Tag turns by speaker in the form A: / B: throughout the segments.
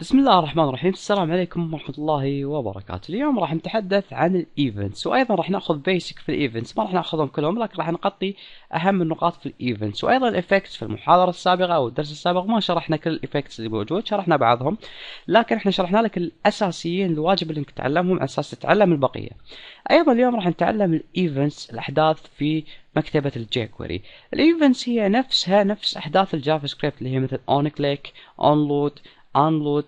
A: بسم الله الرحمن الرحيم. السلام عليكم ورحمة الله وبركاته. اليوم راح نتحدث عن ال events وأيضا راح نأخذ basic في ال events ما راح نأخذهم كلهم لكن راح نغطي أهم النقاط في ال events وأيضا ال effects في المحاضرة السابقة أو الدرس السابق. ما شرحنا كل ال effects اللي موجود شرحنا بعضهم لكن إحنا شرحنا لك الأساسيين الواجب انك تتعلمهم على أساس تتعلم البقية. أيضا اليوم راح نتعلم ال events الأحداث في مكتبة ال jQuery. ال events هي نفسها نفس أحداث ال JavaScript اللي هي مثل on click onload unload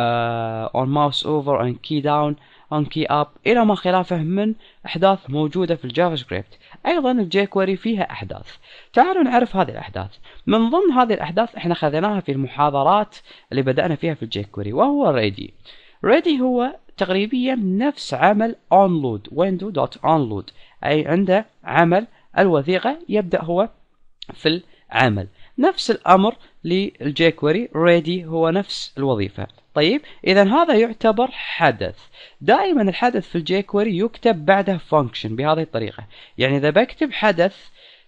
A: uh, on mouse over on key down on key up إلى ما خلافه من أحداث موجودة في ال JavaScript. أيضا ال jQuery فيها أحداث. تعالوا نعرف هذه الأحداث. من ضمن هذه الأحداث إحنا خذيناها في المحاضرات اللي بدأنا فيها في ال jQuery وهو ready ready هو تقريبا نفس عمل onload window.onload أي عنده عمل الوثيقة يبدأ هو في العمل. نفس الأمر لل jQuery. ready هو نفس الوظيفة. طيب إذا هذا يعتبر حدث. دائما الحدث في ال jQuery يكتب بعده function بهذه الطريقة. يعني إذا بكتب حدث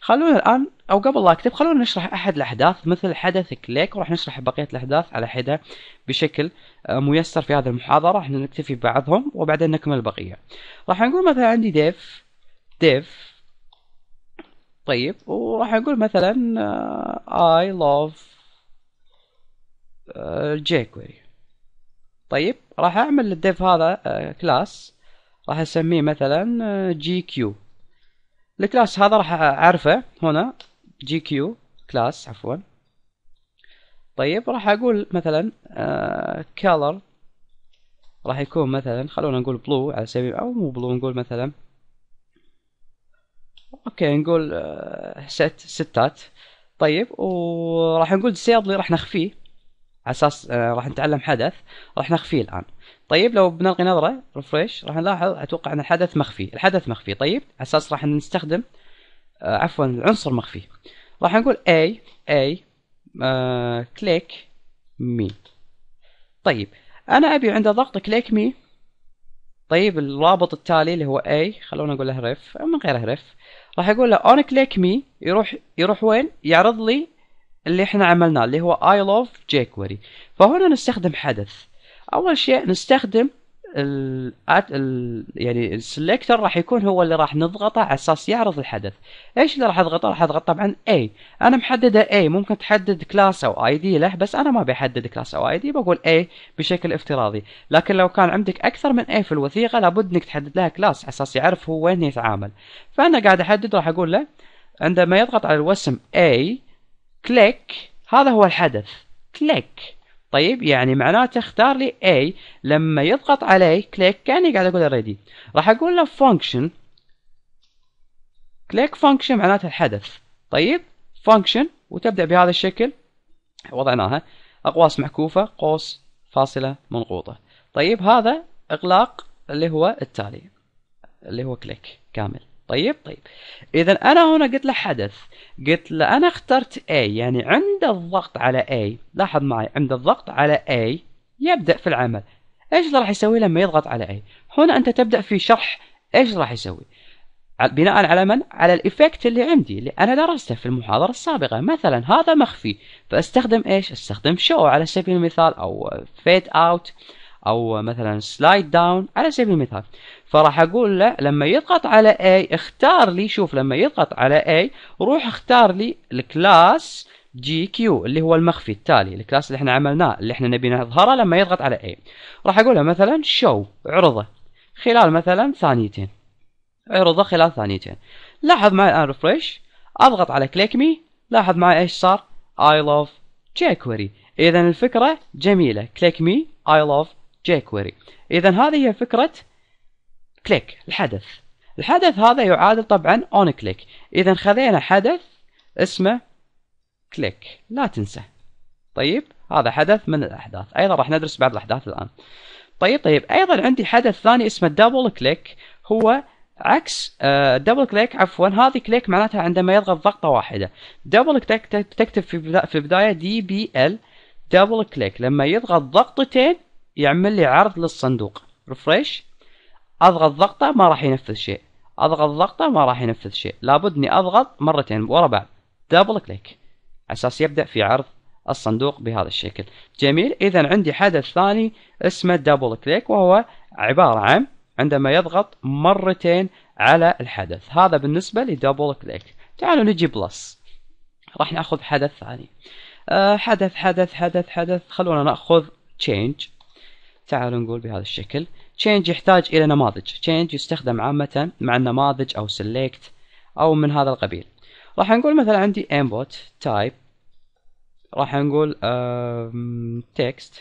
A: خلونا الآن أو قبل لا أكتب خلونا نشرح أحد الأحداث مثل حدث click. وراح نشرح بقية الأحداث على حدة بشكل آه، ميسر في هذه المحاضرة. راح نكتفي ببعضهم وبعدين نكمل البقية. راح نقول مثلا عندي div div طيب وراح أقول مثلا love uh, jQuery. طيب راح أعمل لل div هذا class uh, راح أسميه مثلا jq. ال class هذا راح أعرفه هنا jq class عفوا. طيب راح أقول مثلا color. راح يكون مثلا خلونا نقول blue على سبيل أو مو blue نقول مثلا okay نقول ست آه، ستات. طيب وراح نقول اللي راح نخفيه. على أساس آه، راح نتعلم حدث راح نخفيه الآن. طيب لو بنلقي نظرة refresh راح نلاحظ أتوقع أن الحدث مخفي. الحدث مخفي. طيب على أساس راح نستخدم آه، عفوا العنصر مخفي. راح نقول A A click me طيب أنا أبي عند ضغط click me طيب الرابط التالي اللي هو A خلونا نقول له href من غير href راح أقول له on click me يروح يروح وين؟ يعرض لي اللي إحنا عملناه اللي هو I love jQuery فهنا نستخدم حدث. أول شيء نستخدم ال ال يعني ال selector راح يكون هو اللي راح نضغطه على أساس يعرض الحدث. إيش اللي راح أضغطه؟ راح أضغط طبعا A. أنا محدده A ممكن تحدد class أو ID له بس أنا ما بحدد class أو ID بقول A بشكل افتراضي. لكن لو كان عندك أكثر من A في الوثيقة لابد إنك تحدد لها class على أساس يعرف هو وين يتعامل. فأنا قاعد احدد راح أقول له عندما يضغط على الوسم A click هذا هو الحدث. click طيب يعني معناته اختار لي A. لما يضغط عليه click كأني قاعد أقول ready راح أقول له function click function معناته الحدث. طيب function وتبدأ بهذا الشكل. وضعناها. أقواس معكوفة قوس فاصلة منقوطة. طيب هذا إغلاق اللي هو التالي اللي هو click كامل. طيب طيب. اذا أنا هنا قلت له حدث. قلت له أنا اخترت A يعني عند الضغط على A لاحظ معي عند الضغط على A يبدأ في العمل. إيش اللي راح يسوي لما يضغط على A هنا أنت تبدأ في شرح إيش راح يسوي. بناء على من؟ على ال effect اللي عندي اللي أنا درسته في المحاضرة السابقة. مثلا هذا مخفي فأستخدم إيش؟ أستخدم show على سبيل المثال أو fade out أو مثلا slide down على سبيل المثال. فراح أقول له لما يضغط على A اختار لي شوف لما يضغط على A روح اختار لي ال class jq اللي هو المخفي التالي ال class اللي إحنا عملناه اللي إحنا نبي نظهره لما يضغط على A. راح أقول له مثلا show عرضه خلال مثلا ثانيتين. عرضه خلال ثانيتين. لاحظ معي الآن refresh أضغط على click me لاحظ معي إيش صار؟ I love jQuery. اذا الفكرة جميلة. click me I love jQuery اذا هذه هي فكرة click الحدث. الحدث هذا يعادل طبعا onclick اذا خذينا حدث اسمه click لا تنسى. طيب هذا حدث من الأحداث. أيضا راح ندرس بعض الأحداث الآن. طيب طيب. أيضا عندي حدث ثاني اسمه double click هو عكس double آه، click عفوا. هذه click معناتها عندما يضغط ضغطة واحدة. double click تكتب في في البدايه dbl double click لما يضغط ضغطتين يعمل لي عرض للصندوق. refresh أضغط ضغطة ما راح ينفذ شيء. أضغط ضغطة ما راح ينفذ شيء. لابد إني أضغط مرتين ورا بعض. double click أساس يبدأ في عرض الصندوق بهذا الشكل. جميل. اذا عندي حدث ثاني اسمه double click وهو عبارة عن عندما يضغط مرتين على الحدث. هذا بالنسبة ل double click تعالوا نجي بلس راح نأخذ حدث ثاني. أه حدث حدث حدث حدث. خلونا نأخذ change. تعالوا نقول بهذا الشكل. Change يحتاج إلى نماذج. Change يستخدم عامة مع النماذج أو select أو من هذا القبيل. راح نقول مثلا عندي input type. راح نقول text.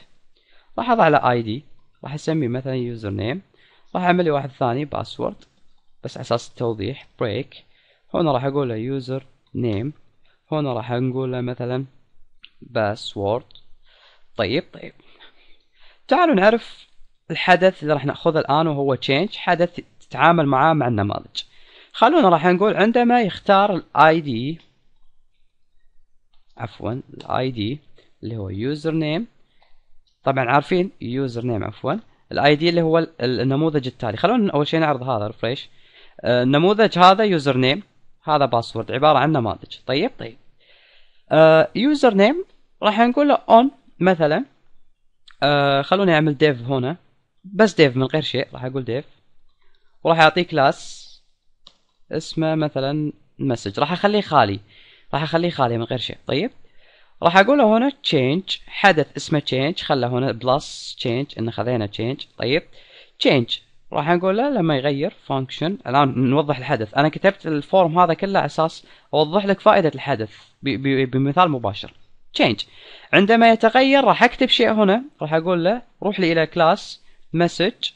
A: راح أضع له id راح أسميه مثلا user name راح أعمل لي واحد ثاني باسورد بس على أساس التوضيح break. هنا راح أقول له user name هنا راح نقول له مثلا password طيب طيب. تعالوا نعرف الحدث اللي راح نأخذه الآن وهو change حدث تتعامل معاه مع النماذج. خلونا راح نقول عندما يختار ال ID عفوا ال ID اللي هو username طبعا عارفين username عفوا ال ID اللي هو النموذج التالي. خلونا أول شيء نعرض هذا refresh آه، النموذج هذا username هذا password عبارة عن نماذج. طيب؟ طيب. username راح نقول له on مثلا. آه خلوني أعمل div هنا. بس div من غير شيء راح أقول div وراح أعطيه class اسمه مثلا message راح أخليه خالي. راح أخليه خالي من غير شيء. طيب؟ راح أقول هنا change. حدث اسمه change. خله هنا بلس change. إن خذينا change. طيب؟ change. راح نقول له لما يغير function. الآن نوضح الحدث. أنا كتبت ال form هذا كله على أساس أوضح لك فائدة الحدث بمثال مباشر. Change. عندما يتغير راح أكتب شيء هنا. راح أقول له روح لي إلى class message.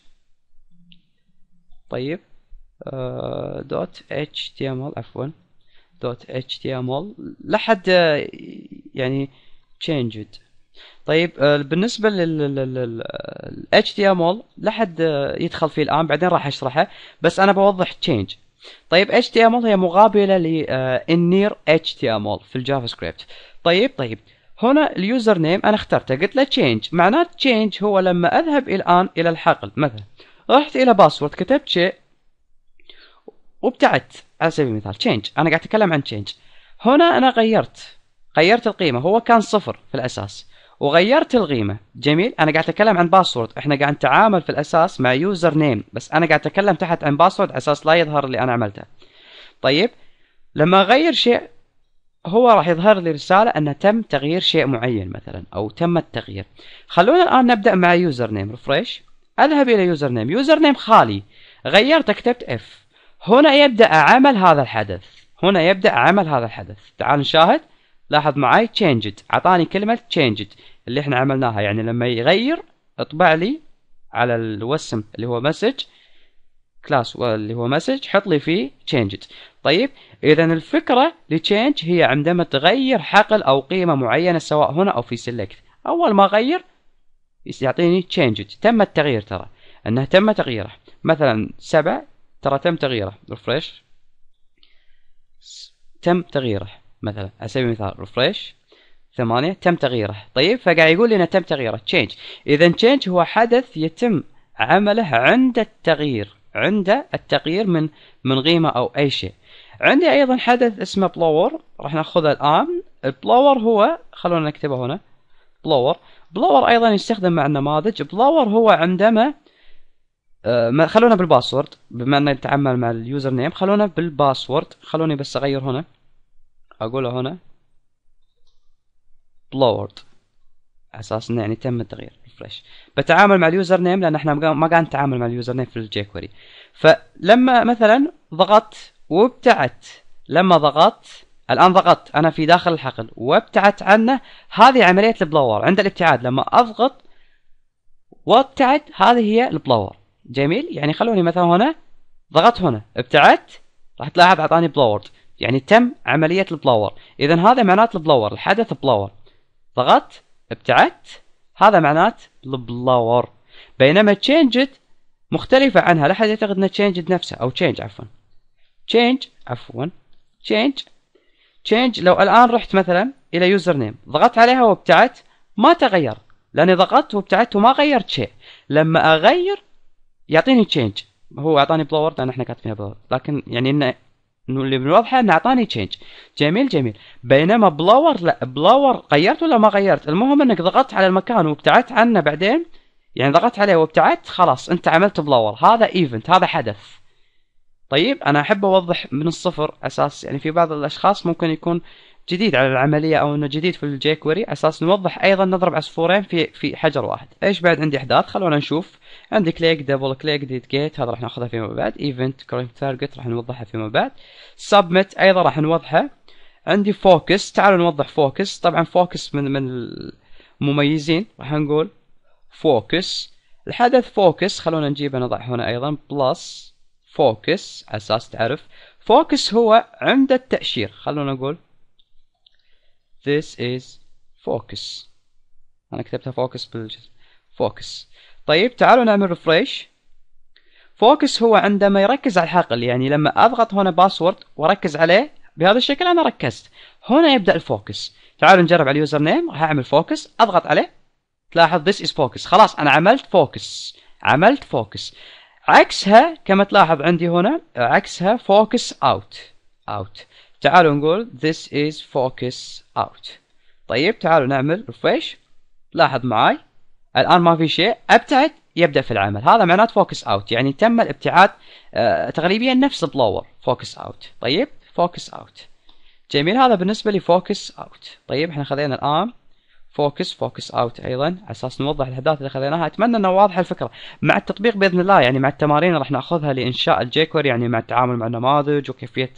A: طيب. dot HTML عفوا. dot HTML لحد يعني changed. طيب آه، بالنسبة لل HTML لحد يدخل فيه الآن بعدين راح أشرحه. بس أنا بوضح change. طيب HTML هي مقابلة ل ال inner HTML في ال JavaScript. طيب طيب. هنا ال username أنا اخترته قلت له change. معناته change هو لما أذهب الآن إلى الحقل. مثلا رحت إلى password كتبت شيء وابتعدت. على سبيل المثال change أنا قاعد أتكلم عن change هنا أنا غيرت. غيرت القيمة. هو كان صفر في الأساس. وغيرت القيمه جميل؟ أنا قاعد أتكلم عن password إحنا قاعد نتعامل في الأساس مع username بس أنا قاعد أتكلم تحت عن password على أساس لا يظهر اللي أنا عملته. طيب لما أغير شيء هو راح يظهر لي رسالة انه تم تغيير شيء معين مثلا أو تم التغيير. خلونا الآن نبدأ مع username refresh أذهب إلى username username خالي. غيرت كتبت اف هنا يبدأ عمل هذا الحدث. هنا يبدأ عمل هذا الحدث. تعال نشاهد. لاحظ معي changed أعطاني كلمة changed اللي إحنا عملناها يعني لما يغير اطبع لي على الوسم اللي هو message class اللي هو message حط لي فيه changed طيب اذا الفكرة ل change هي عندما تغير حقل أو قيمة معينة سواء هنا أو في select. أول ما أغير يعطيني changed تم التغيير ترى. أنه تم تغييره. مثلا سبع ترى تم تغييره. refresh تم تغييره. مثلا على سبيل المثال refresh ثمانية تم تغييره. طيب فقاعد يقول انه تم تغييره. change اذا change هو حدث يتم عمله عند التغيير عند التغيير من من قيمة أو أي شيء. عندي أيضا حدث اسمه blur راح نأخذه الآن. ال blur هو خلونا نكتبه هنا. blur blur أيضا يستخدم مع النماذج. blur هو عندما آه خلونا بال password. بما ان نتعامل مع ال username خلونا بال password. خلوني بس أغير هنا. اقوله هنا. على أساس إنه يعني تم التغيير. refresh بتعامل مع ال username لأن إحنا ما قاعد نتعامل مع ال username في ال jQuery. فلما مثلا ضغطت وابتعدت لما ضغطت الآن ضغطت. أنا في داخل الحقل. وابتعدت عنه. هذه عملية ال blur عند الابتعاد. لما أضغط وابتعد هذه هي ال blur جميل؟ يعني خلوني مثلا هنا. ضغطت هنا. ابتعدت. راح تلاحظ أعطاني blurred يعني تم عملية ال blur اذا هذا معنات ال blur الحدث blur ضغطت ابتعدت هذا معنات ال blur بينما changed مختلفة عنها لا احد يعتقد ان changed نفسه أو change عفوا. change عفوا change change لو الآن رحت مثلا إلى username ضغطت عليها وابتعدت ما تغير. لأني ضغطت وابتعدت وما غيرت شيء. لما أغير يعطيني change هو أعطاني blur لأن إحنا كاتبينها blur لكن يعني إنه اللي بنوضحه انه أعطاني change جميل جميل. بينما blur لا blur غيرت ولا ما غيرت؟ المهم إنك ضغطت على المكان وابتعدت عنه بعدين يعني ضغطت عليه وابتعدت خلاص أنت عملت blur هذا event هذا حدث. طيب أنا أحب أوضح من الصفر أساس يعني في بعض الأشخاص ممكن يكون جديد على العملية أو إنه جديد في ال jQuery أساس نوضح أيضا نضرب عصفورين في في حجر واحد. إيش بعد عندي أحداث؟ خلونا نشوف. عندي click double click date get هذا راح ناخذها فيما بعد event current target راح نوضحها فيما بعد submit أيضا راح نوضحها. عندي focus تعالوا نوضح focus طبعا focus من من المميزين راح نقول focus الحدث focus خلونا نجيبه نضع هنا أيضا بلس focus أساس تعرف. focus هو عند التأشير. خلونا نقول this is focus. أنا كتبتها focus بالجزء. Focus. طيب تعالوا نعمل refresh focus هو عندما يركز على الحقل يعني لما أضغط هنا password وأركز عليه بهذا الشكل أنا ركزت. هنا يبدأ ال focus تعالوا نجرب على ال username راح أعمل focus أضغط عليه. تلاحظ this is focus. خلاص أنا عملت focus عملت focus عكسها كما تلاحظ عندي هنا عكسها focus out. Out. تعالوا نقول this is focus out. طيب تعالوا نعمل refresh. لاحظ معاي؟ الآن ما في شيء. أبتعد يبدأ في العمل. هذا معناته focus out يعني تم الابتعاد آه تقريبا نفس blur focus out طيب focus out جميل هذا بالنسبة لي focus out طيب إحنا خذينا الآن focus focus out أيضا على أساس نوضح الأهداف اللي خذيناها. أتمنى إنه واضحة الفكرة. مع التطبيق بإذن الله يعني مع التمارين راح نأخذها لإنشاء ال jQuery يعني مع التعامل مع النماذج وكيفية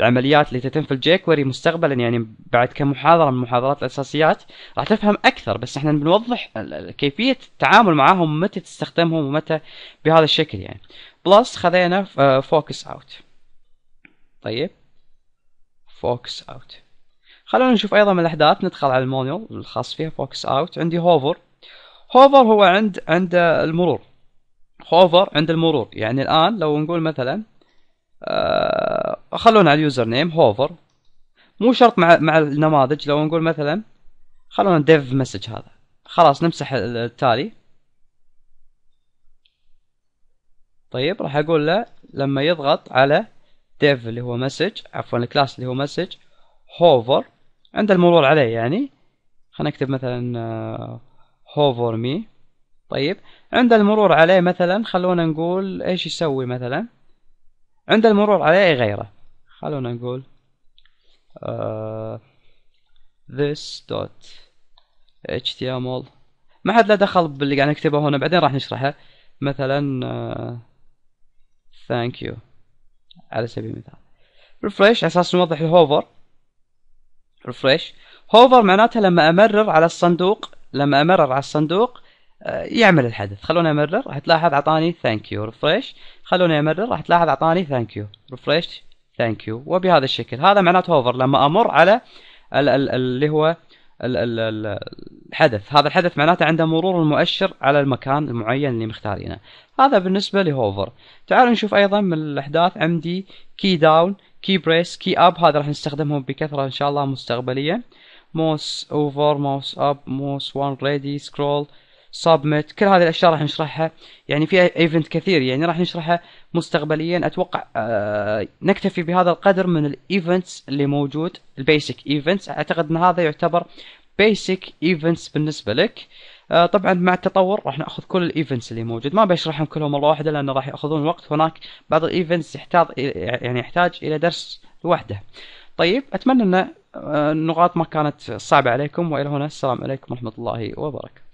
A: العمليات اللي تتم في ال jQuery مستقبلا يعني بعد كمحاضرة من المحاضرات الأساسيات. راح تفهم أكثر بس إحنا بنوضح كيفية التعامل معاهم متى تستخدمهم ومتى بهذا الشكل يعني. بلس خذينا focus out. طيب. focus out. خلونا نشوف أيضا من الأحداث ندخل على المنيو ال الخاص فيها focus out. عندي hover. hover هو عند عند المرور. hover عند المرور. يعني الآن لو نقول مثلا آه خلونا على ال username hover. مو شرط مع مع النماذج. لو نقول مثلا خلونا div message هذا. خلاص نمسح التالي. طيب راح أقول له لما يضغط على div اللي هو message عفوا ال class اللي هو message hover. عند المرور عليه يعني. خلينا نكتب مثلا hover me طيب. عند المرور عليه مثلا خلونا نقول إيش يسوي مثلا؟ عند المرور عليه يغيره خلونا نقول uh, this dot html. ما حد له دخل باللي قاعد نكتبه هنا بعدين راح نشرحه. مثلا uh, thank you. على سبيل المثال. refresh على أساس نوضح ال hover refresh hover معناته لما أمرر على الصندوق لما أمرر على الصندوق آه، يعمل الحدث. خلونا أمرر راح تلاحظ أعطاني thank you refresh خلونا أمرر راح تلاحظ أعطاني thank you refresh thank you وبهذا الشكل. هذا معناته hover لما أمر على اللي هو الحدث. هذا الحدث معناته عنده مرور المؤشر على المكان المعين اللي مختارينه. هذا بالنسبة ل hover. تعالوا نشوف أيضا من الأحداث. عندي key down key press key up هذا راح نستخدمهم بكثرة إن شاء الله مستقبليا. mouse over mouse up mouse one ready scroll submit كل هذه الأشياء راح نشرحها. يعني فيها event كثير. يعني راح نشرحها مستقبليا. أتوقع آه نكتفي بهذا القدر من ال events اللي موجود. ال basic events أعتقد إن هذا يعتبر basic events بالنسبة لك. آه طبعا مع التطور راح نأخذ كل ال events اللي موجود. ما بشرحهم كلهم مرة واحدة لأنه راح يأخذون وقت. هناك بعض ال events يحتاج يعني يحتاج إلى درس لوحده. طيب أتمنى إن النقاط ما كانت صعبة عليكم. وإلى هنا السلام عليكم ورحمة الله وبركاته.